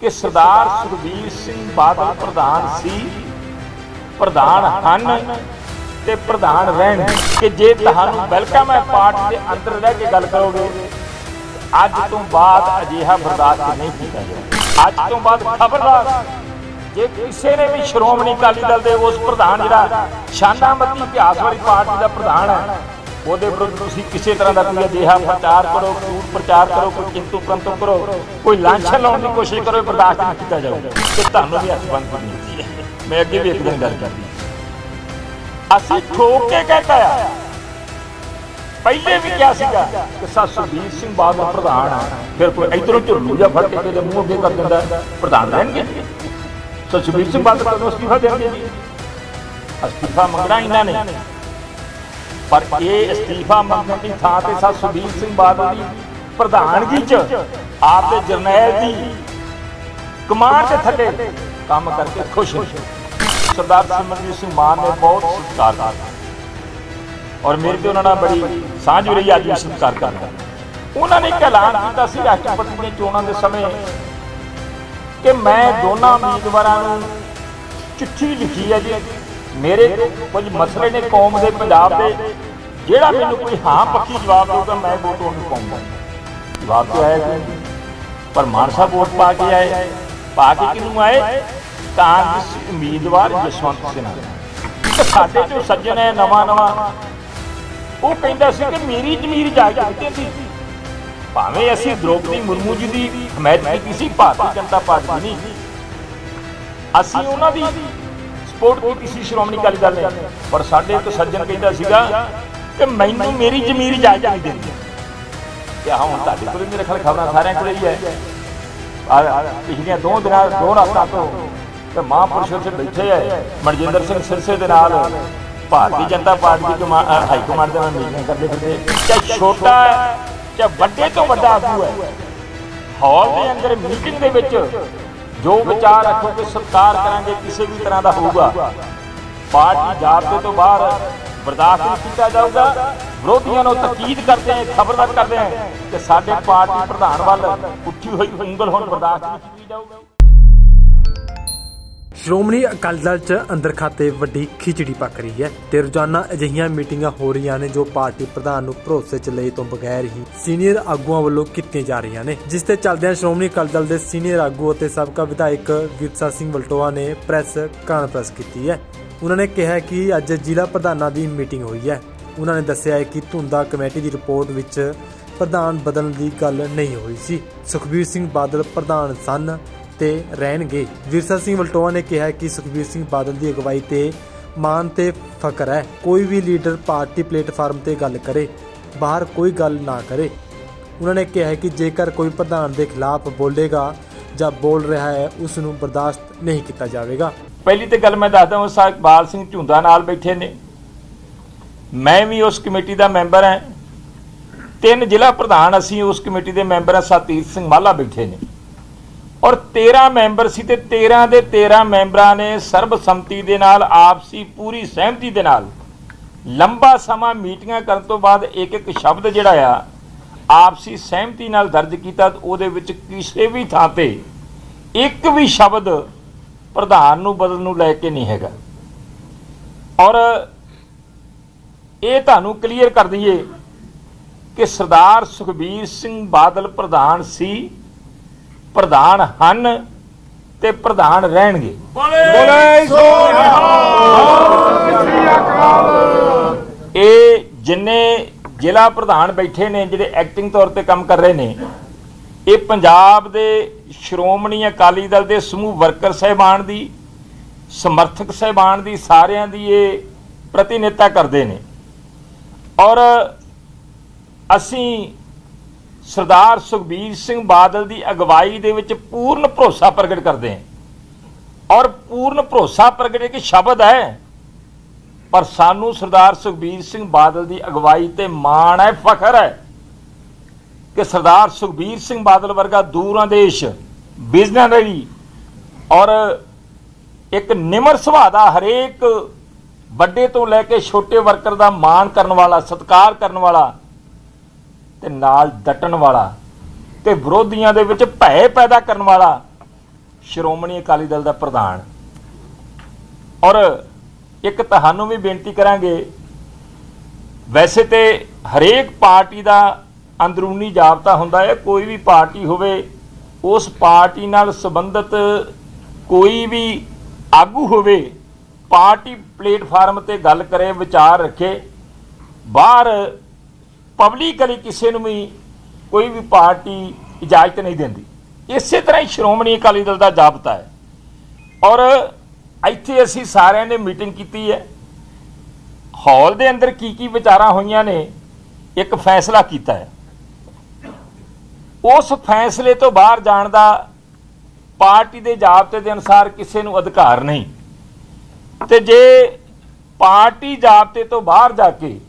ਕਿ ਸਰਦਾਰ ਸੁਖਬੀਰ ਸਿੰਘ ਬਾਦਲ ਪ੍ਰਧਾਨ ਸੀ, ਪ੍ਰਧਾਨ ਹਨ ਤੇ ਪ੍ਰਧਾਨ ਰਹਿਣ। ਕਿ ਜੇ ਤੁਹਾਨੂੰ ਵੈਲਕਮ ਹੈ ਪਾਰਟੀ ਦੇ ਅੰਦਰ ਰਹਿ ਕੇ ਗੱਲ ਕਰੋਗੇ, ਅੱਜ ਤੋਂ ਬਾਅਦ ਅਜਿਹਾ ਬਰਦਾਸ਼ਤ ਨਹੀਂ ਕੀਤਾ ਜਾਊਗਾ ਅੱਜ ਤੋਂ ਬਾਅਦ ਖਬਰਦਾਰ, ਜੇ ਕਿਸੇ ਨੇ ਵੀ ਸ਼੍ਰੋਮਣੀ ਅਕਾਲੀ ਦਲ ਦੇ ਉਸ ਪ੍ਰਧਾਨ ਜਿਹੜਾ ਸ਼ਾਨਾਮਤੀ ਇਤਿਹਾਸ ਵਾਲੀ ਪਾਰਟੀ ਦਾ ਪ੍ਰਧਾਨ ਹੈ ਉਹਦੇ ਵਿਰੁੱਧ ਤੁਸੀਂ ਕਿਸੇ ਤਰ੍ਹਾਂ ਦਾ ਕੋਈ ਅਜਿਹਾ ਪ੍ਰਚਾਰ ਕਰੋ, ਝੂਠ ਪ੍ਰਚਾਰ ਕਰੋ, ਕੋਈ ਕਿੰਤੂ ਪ੍ਰੰਤੂ ਕਰੋ, ਕੋਈ ਲਾਂਛਨ ਲਾਉਣ ਦੀ ਕੋਸ਼ਿਸ਼ ਕਰੋ ਬਰਦਾਸ਼ਤ ਨਹੀਂ ਕੀਤਾ ਜਾਊਗਾ। ਤੇ ਤੁਹਾਨੂੰ ਵੀ ਹੱਥ ਬੰਦ ਕਰਨੀ ਚਾਹੀਦੀ ਹੈ। ਮੈਂ ਅੱਗੇ ਵੀ ਇੱਕ ਦਿਨ ਗੱਲ ਕਰਦੀ ਅਸੀਂ ਠੋਕ ਕੇ ਕਹਿੰਦਾ ਆ। ਪਹਿਲੇ ਵੀ ਕਿਹਾ ਸੀਗਾ ਕਿ ਸਾ ਸੁਖਬੀਰ ਸਿੰਘ ਬਾਦਲ ਪ੍ਰਧਾਨ ਆ। ਫਿਰ ਕੋਈ ਇਧਰੋਂ ਝੁਰਲੂ ਜਾਂ ਫੜ ਕੇ ਕਿਤੇ ਮੂੰਹ ਅੱਗੇ ਕਰ ਦਿੰਦਾ, ਪ੍ਰਧਾਨ ਰਹਿਣਗੇ। ਸੋ ਸੁਖਬੀਰ ਸਿੰਘ ਬਾਦਲ ਕਦੋਂ ਅਸਤੀਫਾ ਦੇਣਗੇ ਅਸਤੀਫਾ ਮੰਗਣਾ ਇਹਨਾਂ ਨੇ। ਪਰ ਇਹ ਅਸਤੀਫਾ ਮੰਗਣ ਦੀ ਥਾਂ ਤੇ ਸਾ ਸੁਖਬੀਰ ਸਿੰਘ ਬਾਦਲ ਦੀ ਪ੍ਰਧਾਨਗੀ 'ਚ ਆਪਦੇ ਜਰਨੈਲ ਦੀ ਕਮਾਂਡ ਦੇ ਥੱਲੇ ਕੰਮ ਕਰਕੇ ਖੁਸ਼ ਹੋ ਸਰਦਾਰ ਸਿਮਰਜੀਤ ਸਿੰਘ ਮਾਨ ਨੇ ਬਹੁਤ ਸਤਿਕਾਰ ਕੀਤਾ। ਔਰ ਮੇਰੇ ਤੇ ਉਹਨਾਂ ਨਾਲ ਬੜੀ ਸਾਂਝ ਰਹੀ, ਅੱਜ ਵੀ ਸਤਿਕਾਰ ਕਰਦਾ। ਉਹਨਾਂ ਨੇ ਇੱਕ ਐਲਾਨ ਕੀਤਾ ਸੀ ਰਾਸ਼ਟਰਪਤੀ ਦੀਆਂ ਚੋਣਾਂ ਦੇ ਸਮੇਂ ਕਿ ਮੈਂ ਦੋਨਾਂ ਉਮੀਦਵਾਰਾਂ ਨੂੰ ਚਿੱਠੀ ਲਿਖੀ ਹੈ ਜੀ। ਮੇਰੇ ਕੁਝ ਮਸਲੇ ਨੇ ਕੌਮ ਦੇ ਪੰਜਾਬ ਦੇ। ਜਿਹੜਾ ਮੈਨੂੰ ਕੋਈ ਹਾਂ ਪੱਕੀ ਜਵਾਬ ਦੇਊਗਾ, ਮੈਂ ਵੋਟ ਉਹਨੂੰ ਪਾਉਂਗਾ। ਜਵਾਬ ਤੇ ਆਇਆ ਜੀ ਪਰ ਮਾਨਸਾ ਵੋਟ ਪਾ ਕੇ ਆਏ। ਪਾ ਕੇ ਕਿਹਨੂੰ ਆਏ? ਕਾਂਗਰਸ ਉਮੀਦਵਾਰ ਜਸਵੰਤ ਸਿੰਘ ਸਾਡੇ ਜੋ ਸੱਜਣ ਹੈ, ਨਵਾਂ ਨਵਾਂ, ਉਹ ਕਹਿੰਦਾ ਸੀ ਕਿ ਮੇਰੀ ਜ਼ਮੀਰ ਜਾਇਦਾਦ ਦਿੱਤੀ ਸੀ। ਭਾਵੇਂ ਅਸੀਂ ਦ੍ਰੋਪਦੀ ਮੁਰਮੂ ਜੀ ਦੀ ਹਮਾਇਤ ਕੀਤੀ ਸੀ, ਭਾਰਤੀ ਜਨਤਾ ਪਾਰਟੀ ਨਹੀਂ। ਅਸੀਂ ਉਹਨਾਂ ਦੀ ਸਪੋਰਟ ਕੀਤੀ ਸੀ ਸ਼੍ਰੋਮਣੀ ਅਕਾਲੀ ਦਲ ਨੇ। ਪਰ ਸਾਡੇ ਇੱਕ ਸੱਜਣ ਕਹਿੰਦਾ ਸੀਗਾ ਕਿ ਮੈਨੂੰ ਮੇਰੀ ਜ਼ਮੀਰ ਜਾਇਦਾਦ ਨਹੀਂ ਦਿੰਦੀ ਤੇ ਆਹ ਹੁਣ ਤੁਹਾਡੇ ਕੋਲ ਮੇਰੇ ਖਿਆਲ ਖਬਰਾਂ ਸਾਰਿਆਂ ਕੋਲ ਹੀ ਹੈ। ਪਿਛਲੀਆਂ ਦੋ ਦਿਨਾਂ, ਦੋ ਰਾਤਾਂ ਤੋਂ ਤੇ ਮਹਾਂਪੁਰਸ਼ ਉੱਥੇ ਬੈਠੇ ਐ ਮਨਜਿੰਦਰ ਸਿੰਘ ਸਿਰਸੇ ਦੇ ਨਾਲ ਭਾਰਤੀ ਜਨਤਾ ਪਾਰਟੀ ਦੀ ਹਾਈ ਕਮਾਂਡ ਦੇ ਨਾਲ ਮੀਟਿੰਗ ਕਰਦੇ ਫਿਰਦੇ। ਚਾਹੇ ਛੋਟਾ ਚਾਹੇ ਵੱਡੇ ਤੋਂ ਵੱਡਾ ਆਗੂ ਹੈ, ਹਾਲ ਦੇ ਅੰਦਰ ਮੀਟਿੰਗ ਦੇ ਵਿੱਚ ਜੋ ਵਿਚਾਰ ਰੱਖੋਗੇ ਸਤਿਕਾਰ ਕਰਾਂਗੇ, ਕਿਸੇ ਵੀ ਤਰ੍ਹਾਂ ਦਾ ਹੋਊਗਾ। ਪਾਰਟੀ ਜਾਬਤੇ ਤੋਂ ਬਾਹਰ ਬਰਦਾਸ਼ਤ ਨਹੀਂ ਕੀਤਾ ਜਾਊਗਾ। ਵਿਰੋਧੀਆਂ ਨੂੰ ਤਕੀਦ ਕਰਦੇ ਆ, ਖਬਰਦਾਰ ਕਰਦੇ ਆ ਕਿ ਸਾਡੇ ਪਾਰਟੀ ਪ੍ਰਧਾਨ ਵੱਲ ਉੱਠੀ ਹੋਈ ਉਂਗਲ ਹੁਣ ਬਰਦਾਸ਼ਤ ਨਹੀਂ ਕੀਤੀ ਜਾਊਗੀ। ਸ਼੍ਰੋਮਣੀ ਅਕਾਲੀ ਦਲ 'ਚ ਅੰਦਰ ਖਾਤੇ ਵੱਡੀ ਖਿਚੜੀ ਪੱਕ ਰਹੀ ਹੈ ਤੇ ਰੋਜ਼ਾਨਾ ਅਜਿਹੀਆਂ ਮੀਟਿੰਗਾਂ ਹੋ ਰਹੀਆਂ ਨੇ ਜੋ ਪਾਰਟੀ ਪ੍ਰਧਾਨ ਨੂੰ ਭਰੋਸੇ 'ਚ ਲਏ ਤੋਂ ਬਗੈਰ ਹੀ ਸੀਨੀਅਰ ਆਗੂਆਂ ਵੱਲੋਂ ਕੀਤੀਆਂ ਜਾ ਰਹੀਆਂ ਨੇ, ਜਿਸ ਤੇ ਚੱਲਦਿਆਂ ਸ਼੍ਰੋਮਣੀ ਅਕਾਲੀ ਦਲ ਦੇ ਸੀਨੀਅਰ ਆਗੂ ਅਤੇ ਸਾਬਕਾ ਵਿਧਾਇਕ ਵਿਰਸਾ ਸਿੰਘ ਵਲਟੋਆ ਨੇ ਪ੍ਰੈਸ ਕਾਨਫਰੰਸ ਕੀਤੀ ਹੈ। ਉਹਨਾਂ ਨੇ ਕਿਹਾ ਕਿ ਅੱਜ ਜ਼ਿਲ੍ਹਾ ਪ੍ਰਧਾਨਾਂ ਦੀ ਮੀਟਿੰਗ ਹੋਈ ਹੈ। ਉਹਨਾਂ ਨੇ ਦੱਸਿਆ ਹੈ ਕਿ ਧੁੰਦਾ ਕਮੇਟੀ ਦੀ ਰਿਪੋਰਟ ਵਿੱਚ ਪ੍ਰਧਾਨ ਬਦਲਣ ਦੀ ਗੱਲ ਨਹੀਂ ਹੋਈ ਸੀ। ਸੁਖਬੀਰ ਸਿੰਘ ਬਾਦਲ ਪ੍ਰਧਾਨ ਸਨ। ਤੇ ਰਹਿਣਗੇ। ਵਿਰਸਾ ਸਿੰਘ ਵਲਟੋਆ ਨੇ ਕਿਹਾ ਕਿ ਸੁਖਬੀਰ ਸਿੰਘ ਬਾਦਲ ਦੀ ਅਗਵਾਈ ਤੇ ਮਾਨ ਤੇ ਫਕਰ ਹੈ। ਕੋਈ ਵੀ ਲੀਡਰ ਪਾਰਟੀ ਪਲੇਟਫਾਰਮ ਤੇ ਗੱਲ ਕਰੇ, ਬਾਹਰ ਕੋਈ ਗੱਲ ਨਾ ਕਰੇ। ਉਹਨਾਂ ਨੇ ਕਿਹਾ ਕਿ ਜੇਕਰ ਕੋਈ ਪ੍ਰਧਾਨ ਦੇ ਖਿਲਾਫ ਬੋਲੇਗਾ ਜਾਂ ਬੋਲ ਰਿਹਾ ਹੈ, ਉਸ ਨੂੰ ਬਰਦਾਸ਼ਤ ਨਹੀਂ ਕੀਤਾ ਜਾਵੇਗਾ। ਪਹਿਲੀ ਤੇ ਗੱਲ ਮੈਂ ਦੱਸਦਾ ਹਾਂ ਸਾਹਿਬ ਬਾਲ ਸਿੰਘ ਝੁੰਦਾ ਨਾਲ ਬੈਠੇ ਨੇ। ਮੈਂ ਵੀ ਉਸ ਕਮੇਟੀ ਦਾ ਮੈਂਬਰ ਹਾਂ। ਤਿੰਨ ਜ਼ਿਲ੍ਹਾ ਪ੍ਰਧਾਨ ਅਸੀਂ ਉਸ ਕਮੇਟੀ ਦੇ ਮੈਂਬਰ ਹਾਂ ਸਤੀਰ ਸਿੰਘ ਮਾਲਾ ਬੈਠੇ ਨੇ। ਔਰ 13 ਮੈਂਬਰ ਸੀ ਤੇ 13 ਦੇ 13 ਮੈਂਬਰਾਂ ਨੇ ਸਰਬਸੰਮਤੀ ਦੇ ਨਾਲ ਆਪਸੀ ਪੂਰੀ ਸਹਿਮਤੀ ਦੇ ਨਾਲ ਲੰਬਾ ਸਮਾਂ ਮੀਟਿੰਗਾਂ ਕਰਨ ਤੋਂ ਬਾਅਦ ਇੱਕ ਇੱਕ ਸ਼ਬਦ ਜਿਹੜਾ ਆ ਆਪਸੀ ਸਹਿਮਤੀ ਨਾਲ ਦਰਜ ਕੀਤਾ ਉਹਦੇ ਵਿੱਚ ਕਿਸੇ ਵੀ ਥਾਂ ਤੇ ਇੱਕ ਵੀ ਸ਼ਬਦ ਪ੍ਰਧਾਨ ਨੂੰ ਬਦਲਣ ਨੂੰ ਲੈ ਕੇ ਨਹੀਂ ਹੈਗਾ। ਔਰ ਇਹ ਤੁਹਾਨੂੰ ਕਲੀਅਰ ਕਰ ਦਈਏ ਕਿ ਸਰਦਾਰ ਸੁਖਬੀਰ ਸਿੰਘ ਬਾਦਲ ਪ੍ਰਧਾਨ ਸੀ। ਪ੍ਰਧਾਨ ਹਨ ਤੇ ਪ੍ਰਧਾਨ ਰਹਿਣਗੇ। ਬੋਲੇ ਸੋ ਇਹ ਜਿੰਨੇ ਜ਼ਿਲ੍ਹਾ ਪ੍ਰਧਾਨ ਬੈਠੇ ਨੇ ਜਿਹੜੇ ਐਕਟਿੰਗ ਤੌਰ ਤੇ ਕੰਮ ਕਰ ਰਹੇ ਨੇ ਇਹ ਪੰਜਾਬ ਦੇ ਸ਼੍ਰੋਮਣੀ ਅਕਾਲੀ ਦਲ ਦੇ ਸਮੂਹ ਵਰਕਰ ਸਹਿਬਾਨ ਦੀ ਸਮਰਥਕ ਸਹਿਬਾਨ ਦੀ ਸਾਰਿਆਂ ਦੀ ਇਹ ਪ੍ਰਤੀਨਿਧਤਾ ਕਰਦੇ ਨੇ। ਔਰ ਅਸੀਂ ਸਰਦਾਰ ਸੁਖਬੀਰ ਸਿੰਘ ਬਾਦਲ ਦੀ ਅਗਵਾਈ ਦੇ ਵਿੱਚ ਪੂਰਨ ਭਰੋਸਾ ਪ੍ਰਗਟ ਕਰਦੇ ਹਾਂ। ਔਰ ਪੂਰਨ ਭਰੋਸਾ ਪ੍ਰਗਟ ਇੱਕ ਸ਼ਬਦ ਹੈ। ਪਰ ਸਾਨੂੰ ਸਰਦਾਰ ਸੁਖਬੀਰ ਸਿੰਘ ਬਾਦਲ ਦੀ ਅਗਵਾਈ ਤੇ ਮਾਣ ਹੈ, ਫਖਰ ਹੈ ਕਿ ਸਰਦਾਰ ਸੁਖਬੀਰ ਸਿੰਘ ਬਾਦਲ ਵਰਗਾ ਦੂਰਾਂ ਦੇਸ਼ ਵਿਜ਼ਨਰੀ ਔਰ ਇੱਕ ਨਿਮਰ ਸੁਭਾਅ ਦਾ ਹਰੇਕ ਵੱਡੇ ਤੋਂ ਲੈ ਕੇ ਛੋਟੇ ਵਰਕਰ ਦਾ ਮਾਣ ਕਰਨ ਵਾਲਾ, ਸਤਿਕਾਰ ਕਰਨ ਵਾਲਾ ਤੇ ਨਾਲ ਡਟਣ ਵਾਲਾ ਤੇ ਵਿਰੋਧੀਆਂ ਦੇ ਵਿੱਚ ਭੈ ਪੈਦਾ ਕਰਨ ਵਾਲਾ ਸ਼੍ਰੋਮਣੀ ਅਕਾਲੀ ਦਲ ਦਾ ਪ੍ਰਧਾਨ। ਔਰ ਇੱਕ ਤੁਹਾਨੂੰ ਵੀ ਬੇਨਤੀ ਕਰਾਂਗੇ, ਵੈਸੇ ਤੇ ਹਰੇਕ ਪਾਰਟੀ ਦਾ ਅੰਦਰੂਨੀ ਜਾਬਤਾ ਹੁੰਦਾ ਹੈ, ਕੋਈ ਵੀ ਪਾਰਟੀ ਹੋਵੇ, ਉਸ ਪਾਰਟੀ ਨਾਲ ਸੰਬੰਧਿਤ ਕੋਈ ਵੀ ਆਗੂ ਹੋਵੇ, ਪਾਰਟੀ ਪਲੇਟਫਾਰਮ ਤੇ ਗੱਲ ਕਰੇ, ਵਿਚਾਰ ਰੱਖੇ, ਬਾਹਰ ਪਬਲਿਕਲੀ ਕਿਸੇ ਨੂੰ ਵੀ ਕੋਈ ਵੀ ਪਾਰਟੀ ਇਜਾਜ਼ਤ ਨਹੀਂ ਦਿੰਦੀ। ਇਸੇ ਤਰ੍ਹਾਂ ਹੀ ਸ਼੍ਰੋਮਣੀ ਅਕਾਲੀ ਦਲ ਦਾ ਜਾਬਤਾ ਹੈ। ਔਰ ਇੱਥੇ ਅਸੀਂ ਸਾਰਿਆਂ ਨੇ ਮੀਟਿੰਗ ਕੀਤੀ ਹੈ। ਹਾਲ ਦੇ ਅੰਦਰ ਕੀ ਕੀ ਵਿਚਾਰਾਂ ਹੋਈਆਂ ਨੇ, ਇੱਕ ਫੈਸਲਾ ਕੀਤਾ ਹੈ। ਉਸ ਫੈਸਲੇ ਤੋਂ ਬਾਹਰ ਜਾਣ ਦਾ ਪਾਰਟੀ ਦੇ ਜਾਬਤੇ ਦੇ ਅਨੁਸਾਰ ਕਿਸੇ ਨੂੰ ਅਧਿਕਾਰ ਨਹੀਂ। ਤੇ ਜੇ ਪਾਰਟੀ ਜਾਬਤੇ ਤੋਂ ਬਾਹਰ ਜਾ ਕੇ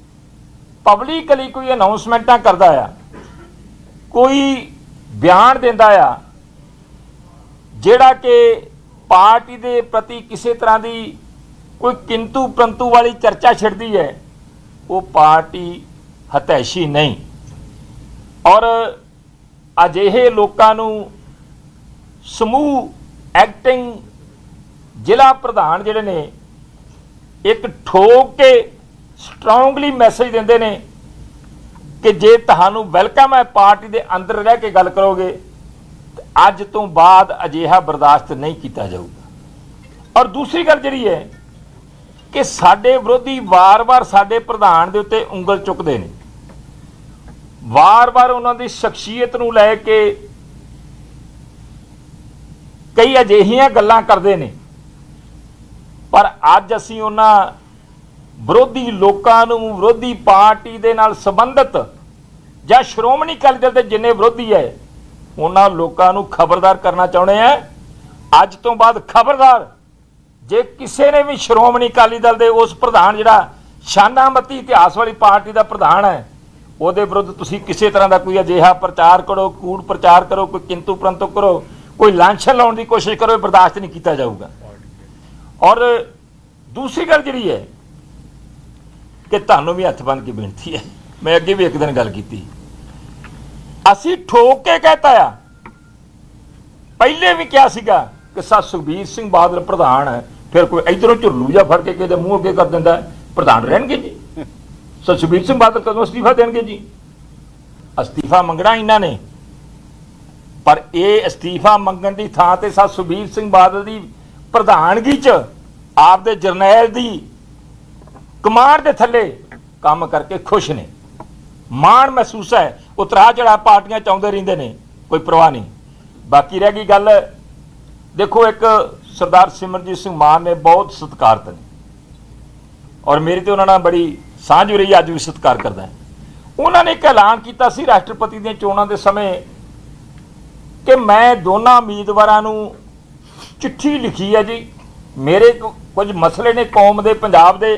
ਪਬਲਿਕਲੀ ਕੋਈ ਅਨਾਉਂਸਮੈਂਟਾਂ ਕਰਦਾ ਆ, ਕੋਈ ਬਿਆਨ ਦਿੰਦਾ ਆ, ਜਿਹੜਾ ਕਿ ਪਾਰਟੀ ਦੇ ਪ੍ਰਤੀ ਕਿਸੇ ਤਰ੍ਹਾਂ ਦੀ ਕੋਈ ਕਿੰਤੂ ਪ੍ਰੰਤੂ ਵਾਲੀ ਚਰਚਾ ਛਿੜਦੀ ਹੈ, ਉਹ ਪਾਰਟੀ ਹਤੈਸ਼ੀ ਨਹੀਂ। ਔਰ ਅਜਿਹੇ ਲੋਕਾਂ ਨੂੰ ਸਮੂਹ ਐਕਟਿੰਗ ਜ਼ਿਲ੍ਹਾ ਪ੍ਰਧਾਨ ਜਿਹੜੇ ਨੇ, ਇੱਕ ਠੋਕ ਕੇ ਸਟਰੋਂਗਲੀ ਮੈਸੇਜ ਦਿੰਦੇ ਨੇ ਕਿ ਜੇ ਤੁਹਾਨੂੰ ਵੈਲਕਮ ਹੈ ਪਾਰਟੀ ਦੇ ਅੰਦਰ ਰਹਿ ਕੇ ਗੱਲ ਕਰੋਗੇ, ਤੇ ਅੱਜ ਤੋਂ ਬਾਅਦ ਅਜਿਹਾ ਬਰਦਾਸ਼ਤ ਨਹੀਂ ਕੀਤਾ ਜਾਊਗਾ। ਔਰ ਦੂਸਰੀ ਗੱਲ ਜਿਹੜੀ ਹੈ ਕਿ ਸਾਡੇ ਵਿਰੋਧੀ ਵਾਰ-ਵਾਰ ਸਾਡੇ ਪ੍ਰਧਾਨ ਦੇ ਉੱਤੇ ਉਂਗਲ ਚੁੱਕਦੇ ਨੇ। ਵਾਰ-ਵਾਰ ਉਹਨਾਂ ਦੀ ਸ਼ਖਸੀਅਤ ਨੂੰ ਲੈ ਕੇ ਕਈ ਅਜਿਹੀਆਂ ਗੱਲਾਂ ਕਰਦੇ ਨੇ। ਪਰ ਅੱਜ ਅਸੀਂ ਉਹਨਾਂ ਵਿਰੋਧੀ ਲੋਕਾਂ ਨੂੰ ਵਿਰੋਧੀ ਪਾਰਟੀ ਦੇ ਨਾਲ ਸੰਬੰਧਿਤ ਜਾਂ ਸ਼੍ਰੋਮਣੀ ਅਕਾਲੀ ਦਲ ਦੇ ਜਿੰਨੇ ਵਿਰੋਧੀ ਹੈ ਉਹਨਾਂ ਲੋਕਾਂ ਨੂੰ ਖਬਰਦਾਰ ਕਰਨਾ ਚਾਹੁੰਦੇ ਆ ਅੱਜ ਤੋਂ ਬਾਅਦ ਖਬਰਦਾਰ, ਜੇ ਕਿਸੇ ਨੇ ਵੀ ਸ਼੍ਰੋਮਣੀ ਅਕਾਲੀ ਦਲ ਦੇ ਉਸ ਪ੍ਰਧਾਨ ਜਿਹੜਾ ਸ਼ਾਨਾਮਤੀ ਇਤਿਹਾਸ ਵਾਲੀ ਪਾਰਟੀ ਦਾ ਪ੍ਰਧਾਨ ਹੈ ਉਹਦੇ ਵਿਰੁੱਧ ਤੁਸੀਂ ਕਿਸੇ ਤਰ੍ਹਾਂ ਦਾ ਕੋਈ ਅਜਿਹਾ ਪ੍ਰਚਾਰ ਕਰੋ, ਕੂੜ ਪ੍ਰਚਾਰ ਕਰੋ, ਕੋਈ ਕਿੰਤੂ ਪ੍ਰੰਤੂ ਕਰੋ, ਕੋਈ ਲਾਂਛਨ ਲਾਉਣ ਦੀ ਕੋਸ਼ਿਸ਼ ਕਰੋ, ਇਹ ਬਰਦਾਸ਼ਤ ਨਹੀਂ ਕੀਤਾ ਜਾਊਗਾ। ਔਰ ਦੂਸਰੀ ਗੱਲ ਜਿਹੜੀ ਹੈ ਕਿ ਤੁਹਾਨੂੰ ਵੀ ਹੱਥ ਬੰਨ ਕੇ ਬੇਨਤੀ ਹੈ। ਮੈਂ ਅੱਗੇ ਵੀ ਇੱਕ ਦਿਨ ਗੱਲ ਕੀਤੀ। ਅਸੀਂ ਠੋਕ ਕੇ ਕਹਤਾ ਆ। ਪਹਿਲੇ ਵੀ ਕਿਹਾ ਸੀਗਾ ਕਿ ਸਾ ਸੁਖਬੀਰ ਸਿੰਘ ਬਾਦਲ ਪ੍ਰਧਾਨ ਹੈ। ਫਿਰ ਕੋਈ ਇਧਰੋਂ ਝੁਰਲੂ ਜਾ ਫੜ ਕੇ ਕਿਤੇ ਮੂੰਹ ਅੱਗੇ ਕਰ ਦਿੰਦਾ ਪ੍ਰਧਾਨ ਰਹਿਣਗੇ ਜੀ। ਸੋ ਸੁਖਬੀਰ ਸਿੰਘ ਬਾਦਲ ਕਦੋਂ ਅਸਤੀਫਾ ਦੇਣਗੇ ਜੀ? ਅਸਤੀਫਾ ਮੰਗਣਾ ਇਹਨਾਂ ਨੇ। ਪਰ ਇਹ ਅਸਤੀਫਾ ਮੰਗਣ ਦੀ ਥਾਂ ਤੇ ਸਾ ਸੁਖਬੀਰ ਸਿੰਘ ਬਾਦਲ ਦੀ ਪ੍ਰਧਾਨਗੀ 'ਚ, ਆਪਦੇ ਜਰਨੈਲ ਦੀ ਕਮਾਂਡ ਦੇ ਥੱਲੇ ਕੰਮ ਕਰਕੇ ਖੁਸ਼ ਨੇ। ਮਾਣ ਮਹਿਸੂਸ ਹੈ ਉਤਰਾ ਚੜਾ ਪਾਰਟੀਆਂ ਚਾਹੁੰਦੇ ਰਹਿੰਦੇ ਨੇ, ਕੋਈ ਪਰਵਾਹ ਨਹੀਂ। ਬਾਕੀ ਰਹਿ ਗਈ ਗੱਲ, ਦੇਖੋ ਇੱਕ ਸਰਦਾਰ ਸਿਮਰਜੀਤ ਸਿੰਘ ਮਾਨ ਨੇ ਬਹੁਤ ਸਤਿਕਾਰਤ ਨੇ। ਔਰ ਮੇਰੀ ਤੇ ਉਹਨਾਂ ਨਾਲ ਬੜੀ ਸਾਂਝ ਹੋ ਰਹੀ ਅੱਜ ਵੀ ਸਤਿਕਾਰ ਕਰਦਾ ਉਹਨਾਂ ਨੇ ਇੱਕ ਐਲਾਨ ਕੀਤਾ ਸੀ ਰਾਸ਼ਟਰਪਤੀ ਦੀਆਂ ਚੋਣਾਂ ਦੇ ਸਮੇਂ ਕਿ ਮੈਂ ਦੋਨਾਂ ਉਮੀਦਵਾਰਾਂ ਨੂੰ ਚਿੱਠੀ ਲਿਖੀ ਹੈ ਜੀ। ਮੇਰੇ ਕੁਝ ਮਸਲੇ ਨੇ ਕੌਮ ਦੇ, ਪੰਜਾਬ ਦੇ।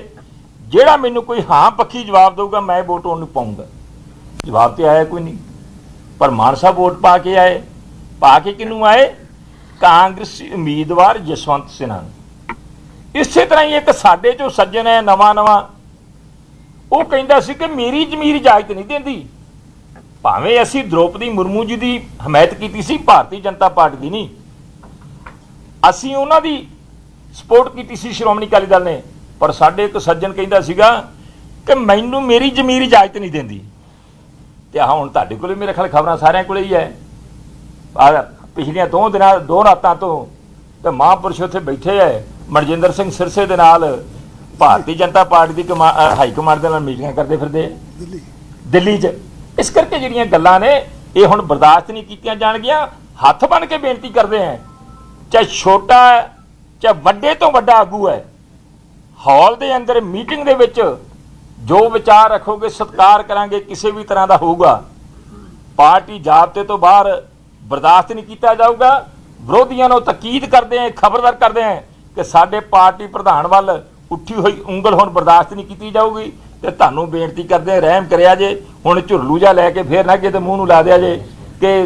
ਜਿਹੜਾ ਮੈਨੂੰ ਕੋਈ ਹਾਂ ਪੱਖੀ ਜਵਾਬ ਦੇਊਗਾ, ਮੈਂ ਵੋਟ ਉਹਨੂੰ ਪਾਉਂਗਾ। ਜਵਾਬ ਤੇ ਆਇਆ ਕੋਈ ਨਹੀਂ। ਪਰ ਮਾਨਸਾ ਵੋਟ ਪਾ ਕੇ ਆਏ। ਪਾ ਕੇ ਕਿਹਨੂੰ ਆਏ? ਕਾਂਗਰਸੀ ਉਮੀਦਵਾਰ ਜਸਵੰਤ ਸਿਨਹਾ ਨੂੰ। ਇਸੇ ਤਰ੍ਹਾਂ ਹੀ ਇੱਕ ਸਾਡੇ ਚੋਂ ਸੱਜਣ ਹੈ, ਨਵਾਂ ਨਵਾਂ। ਉਹ ਕਹਿੰਦਾ ਸੀ ਕਿ ਮੇਰੀ ਜ਼ਮੀਰ ਇਜਾਜ਼ਤ ਨਹੀਂ ਦਿੰਦੀ। ਭਾਵੇਂ ਅਸੀਂ ਦ੍ਰੋਪਦੀ ਮੁਰਮੂ ਜੀ ਦੀ ਹਮਾਇਤ ਕੀਤੀ ਸੀ, ਭਾਰਤੀ ਜਨਤਾ ਪਾਰਟੀ ਦੀ ਨਹੀਂ। ਅਸੀਂ ਉਹਨਾਂ ਦੀ ਸਪੋਰਟ ਕੀਤੀ ਸੀ, ਸ਼੍ਰੋਮਣੀ ਅਕਾਲੀ ਦਲ ਨੇ। ਪਰ ਸਾਡੇ ਇੱਕ ਸੱਜਣ ਕਹਿੰਦਾ ਸੀਗਾ ਕਿ ਮੈਨੂੰ ਮੇਰੀ ਜ਼ਮੀਰ ਇਜਾਜ਼ਤ ਨਹੀਂ ਦਿੰਦੀ। ਤੇ ਆਹ ਹੁਣ ਤੁਹਾਡੇ ਕੋਲੇ ਮੇਰੇ ਖਿਆਲ ਖਬਰਾਂ ਸਾਰਿਆਂ ਕੋਲੇ ਹੀ ਹੈ। ਆ ਪਿਛਲੀਆਂ ਦੋ ਦਿਨਾਂ ਦੋ ਰਾਤਾਂ ਤੋਂ ਤੇ ਮਹਾਂਪੁਰਸ਼ ਉੱਥੇ ਬੈਠੇ ਐ ਮਨਜਿੰਦਰ ਸਿੰਘ ਸਿਰਸੇ ਦੇ ਨਾਲ ਭਾਰਤੀ ਜਨਤਾ ਪਾਰਟੀ ਦੀ ਹਾਈ ਕਮਾਂਡ ਦੇ ਨਾਲ ਮੀਟਿੰਗਾਂ ਕਰਦੇ ਫਿਰਦੇ ਆ ਦਿੱਲੀ। 'ਚ। ਇਸ ਕਰਕੇ ਜਿਹੜੀਆਂ ਗੱਲਾਂ ਨੇ ਇਹ ਹੁਣ ਬਰਦਾਸ਼ਤ ਨਹੀਂ ਕੀਤੀਆਂ ਜਾਣਗੀਆਂ। ਹੱਥ ਬਨ ਕੇ ਬੇਨਤੀ ਕਰਦੇ ਆ ਚਾਹੇ ਛੋਟਾ ਚਾਹੇ ਵੱਡੇ ਤੋਂ ਵੱਡਾ ਆਗੂ ਹੈ ਹਾਲ ਦੇ ਅੰਦਰ ਮੀਟਿੰਗ ਦੇ ਵਿੱਚ ਜੋ ਵਿਚਾਰ ਰੱਖੋਗੇ, ਸਤਿਕਾਰ ਕਰਾਂਗੇ, ਕਿਸੇ ਵੀ ਤਰ੍ਹਾਂ ਦਾ ਹੋਊਗਾ। ਪਾਰਟੀ ਜਾਬਤੇ ਤੋਂ ਬਾਹਰ ਬਰਦਾਸ਼ਤ ਨਹੀਂ ਕੀਤਾ ਜਾਊਗਾ। ਵਿਰੋਧੀਆਂ ਨੂੰ ਤਕੀਦ ਕਰਦੇ ਆਂ, ਖਬਰਦਾਰ ਕਰਦੇ ਆਂ ਕਿ ਸਾਡੇ ਪਾਰਟੀ ਪ੍ਰਧਾਨ ਵੱਲ ਉੱਠੀ ਹੋਈ ਉਂਗਲ ਹੁਣ ਬਰਦਾਸ਼ਤ ਨਹੀਂ ਕੀਤੀ ਜਾਊਗੀ ਤੇ ਤੁਹਾਨੂੰ ਬੇਨਤੀ ਕਰਦੇ ਰਹਿਮ ਕਰਿਆ ਜੇ, ਹੁਣ ਝੁਰਲੂ ਜਾ ਲੈ ਕੇ ਫੇਰ ਨਾ ਕਿਤੇ ਮੂੰਹ ਨੂੰ ਲਾ ਦਿਆ ਜੇ ਕਿ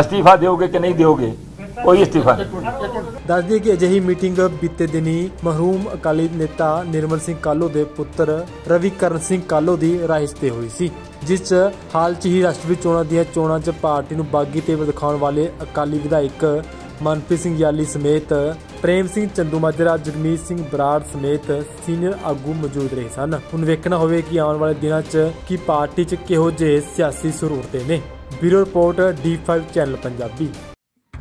ਅਸਤੀਫਾ ਦਿਓਗੇ ਕਿ ਨਹੀਂ ਦਿਓਗੇ। ਕੋਈ ਅਸਤੀਫਾ ਦੱਸ ਦਈਏ ਕਿ ਅਜਿਹੀ ਮੀਟਿੰਗ ਬੀਤੇ ਦਿਨੀ ਮਰਹੂਮ ਅਕਾਲੀ ਨੇਤਾ ਨਿਰਮਲ ਸਿੰਘ ਕਾਲੋ ਦੇ ਪੁੱਤਰ ਰਵੀਕਰਨ ਸਿੰਘ ਕਾਲੋ ਦੀ ਰਾਇਸ ਤੇ ਹੋਈ ਸੀ, ਜਿਸ 'ਚ ਹਾਲ 'ਚ ਹੀ ਰਾਸ਼ਟਰੀ ਚੋਣਾਂ ਦੀਆਂ ਚੋਣਾਂ 'ਚ ਪਾਰਟੀ ਨੂੰ ਬਾਗੀ ਤੇ ਦਿਖਾਉਣ ਵਾਲੇ ਅਕਾਲੀ ਵਿਧਾਇਕ ਮਨਪ੍ਰੀਤ ਸਿੰਘ ਯਾਲੀ ਸਮੇਤ ਪ੍ਰੇਮ ਸਿੰਘ ਚੰਦੂਮਾਜਰਾ, ਜਗਮੀਤ ਸਿੰਘ ਬਰਾੜ ਸਮੇਤ ਸੀਨੀਅਰ ਆਗੂ ਮੌਜੂਦ ਰਹੇ ਸਨ। ਹੁਣ ਵੇਖਣਾ ਹੋਵੇ ਕਿ ਆਉਣ ਵਾਲੇ ਦਿਨਾਂ 'ਚ ਕੀ ਪਾਰਟੀ 'ਚ ਕਿਹੋ ਜਿਹੇ ਸਿਆਸੀ ਸਰੂਰਤੇ ਨੇ। Bureau report D5 channel Punjabi.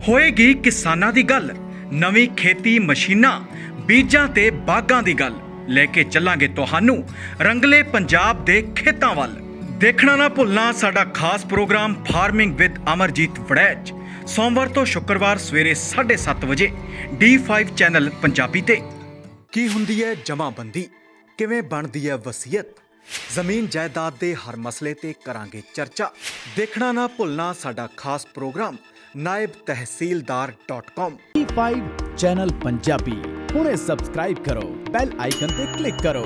ਹੋਏਗੀ ਕਿਸਾਨਾਂ ਦੀ ਗੱਲ, ਨਵੀਂ ਖੇਤੀ ਮਸ਼ੀਨਾਂ, ਬੀਜਾਂ ਤੇ ਬਾਗਾਂ ਦੀ ਗੱਲ। ਲੈ ਕੇ ਚੱਲਾਂਗੇ ਤੁਹਾਨੂੰ ਰੰਗਲੇ ਪੰਜਾਬ ਦੇ ਖੇਤਾਂ ਵੱਲ। ਦੇਖਣਾ ਨਾ ਭੁੱਲਣਾ ਸਾਡਾ ਖਾਸ programme farming with Amarjeet Waraich. ਸੋਮਵਾਰ ਤੋਂ ਸ਼ੁੱਕਰਵਾਰ ਸਵੇਰੇ 7:30 ਵਜੇ D5 ਚੈਨਲ ਪੰਜਾਬੀ ਤੇ। ਕੀ ਹੁੰਦੀ ਹੈ ਜਮਾਬੰਦੀ? ਕਿਵੇਂ ਬਣਦੀ ਹੈ ਵਸੀਅਤ? ਜ਼ਮੀਨ ਜਾਇਦਾਦ ਦੇ ਹਰ ਮਸਲੇ ਤੇ ਕਰਾਂਗੇ ਚਰਚਾ। ਦੇਖਣਾ ਨਾ ਭੁੱਲਣਾ ਸਾਡਾ ਖਾਸ ਪ੍ਰੋਗਰਾਮ ਨਾਇਬ ਤਹਿਸੀਲਦਾਰ.com E5 ਚੈਨਲ ਪੰਜਾਬੀ ਹੁਣੇ ਸਬਸਕ੍ਰਾਈਬ ਕਰੋ ਬੈਲ ਆਈਕਨ ਤੇ ਕਲਿੱਕ ਕਰੋ।